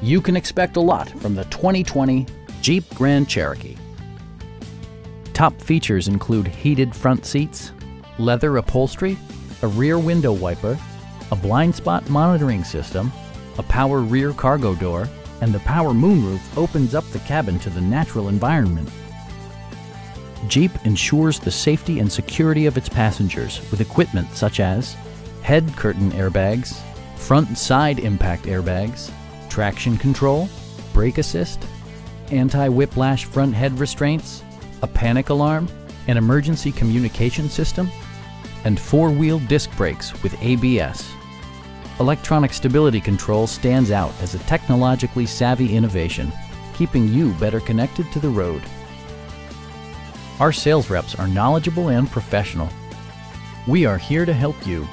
You can expect a lot from the 2020 Jeep Grand Cherokee. Top features include heated front seats, leather upholstery, a rear window wiper, a blind spot monitoring system, a power rear cargo door, and the power moonroof opens up the cabin to the natural environment. Jeep ensures the safety and security of its passengers with equipment such as head curtain airbags, front side impact airbags, traction control, brake assist, anti-whiplash front head restraints, a panic alarm, an emergency communication system, and four-wheel disc brakes with ABS. Electronic stability control stands out as a technologically savvy innovation, keeping you better connected to the road. Our sales reps are knowledgeable and professional. We are here to help you